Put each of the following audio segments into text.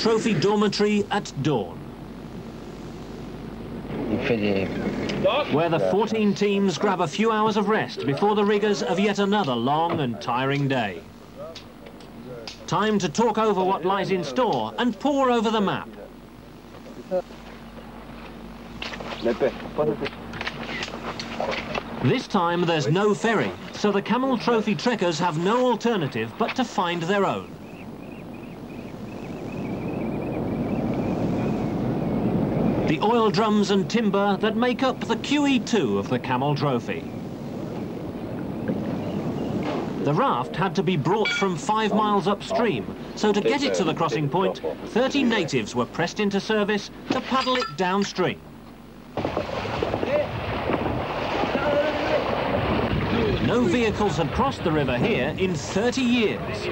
Trophy dormitory at dawn. Where the 14 teams grab a few hours of rest before the rigours of yet another long and tiring day. Time to talk over what lies in store and pore over the map. This time there's no ferry, so the Camel Trophy trekkers have no alternative but to find their own. The oil drums and timber that make up the QE2 of the Camel Trophy. The raft had to be brought from five miles upstream, so to get it to the crossing point, 30 natives were pressed into service to paddle it downstream. No vehicles had crossed the river here in 30 years.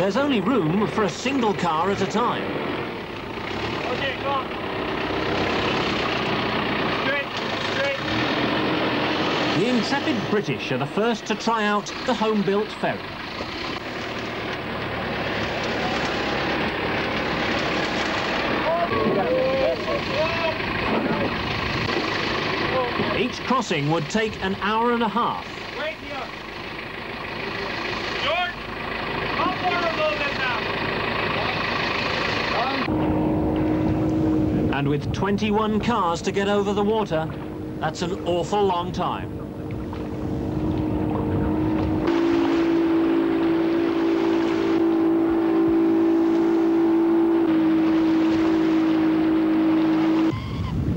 There's only room for a single car at a time. Okay, come on. Straight, straight. The intrepid British are the first to try out the home-built ferry. Each crossing would take an hour and a half. And with 21 cars to get over the water, that's an awful long time.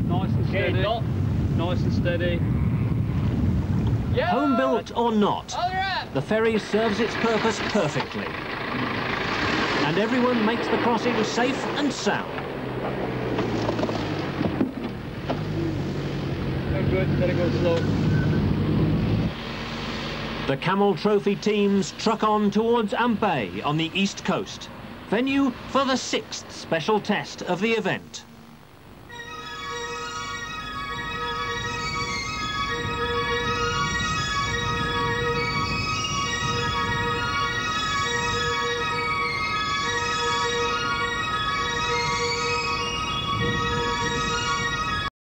Nice and steady. Nice and steady. Yeah. Home built or not, the ferry serves its purpose perfectly. And everyone makes the crossing safe and sound. Good. It go slow. The Camel Trophy teams truck on towards Ampay on the east coast, venue for the sixth special test of the event.